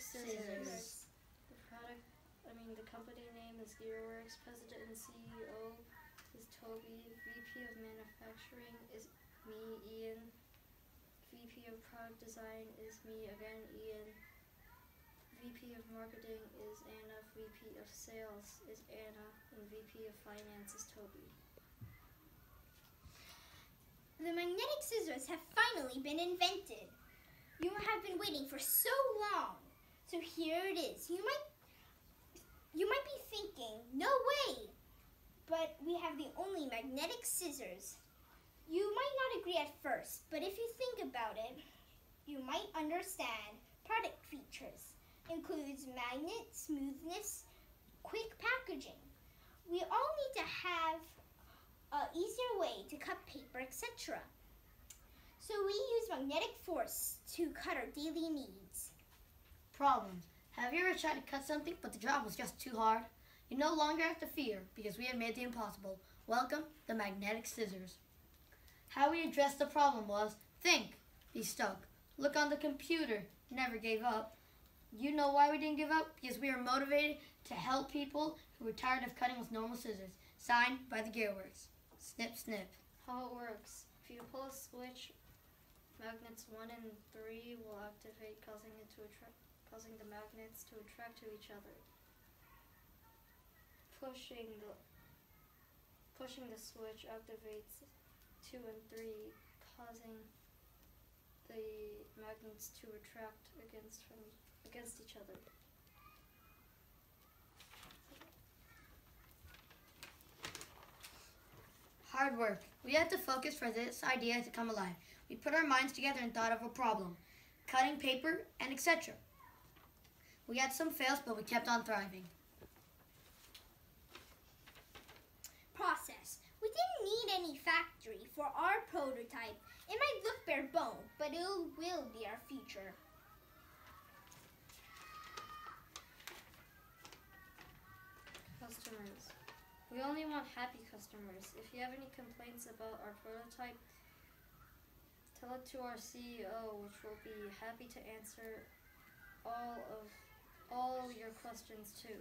scissors. The product, I mean, the company name is Gearworks. President and CEO is Toby. VP of Manufacturing is me, Ian. VP of Product Design is me again, Ian. VP of Marketing is Anna. VP of Sales is Anna. And VP of Finance is Toby. The magnetic scissors have finally been invented. You have been waiting for so So here it is. You might you might be thinking, "No way." But we have the only magnetic scissors. You might not agree at first, but if you think about it, you might understand product features. Includes magnet, smoothness, quick packaging. We all need to have an easier way to cut paper, etc. So we use magnetic force to cut our daily needs. Problems. Have you ever tried to cut something but the job was just too hard? You no longer have to fear because we have made the impossible. Welcome the magnetic scissors. How we addressed the problem was think, be stuck, look on the computer, never gave up. You know why we didn't give up? Because we were motivated to help people who were tired of cutting with normal scissors. Signed by the Gearworks. Snip, snip. How it works. If you pull a switch, magnets 1 and 3 will activate, causing, it to attract, causing the magnets to attract to each other. Pushing the, pushing the switch activates 2 and 3, causing the magnets to attract against, from, against each other. Hard work. We had to focus for this idea to come alive. We put our minds together and thought of a problem, cutting paper, and etc. We had some fails, but we kept on thriving. Process. We didn't need any factory for our prototype. It might look bare bone, but it will be our future. Customers. We only want happy customers. If you have any complaints about our prototype, tell it to our CEO, which will be happy to answer all of all your questions too.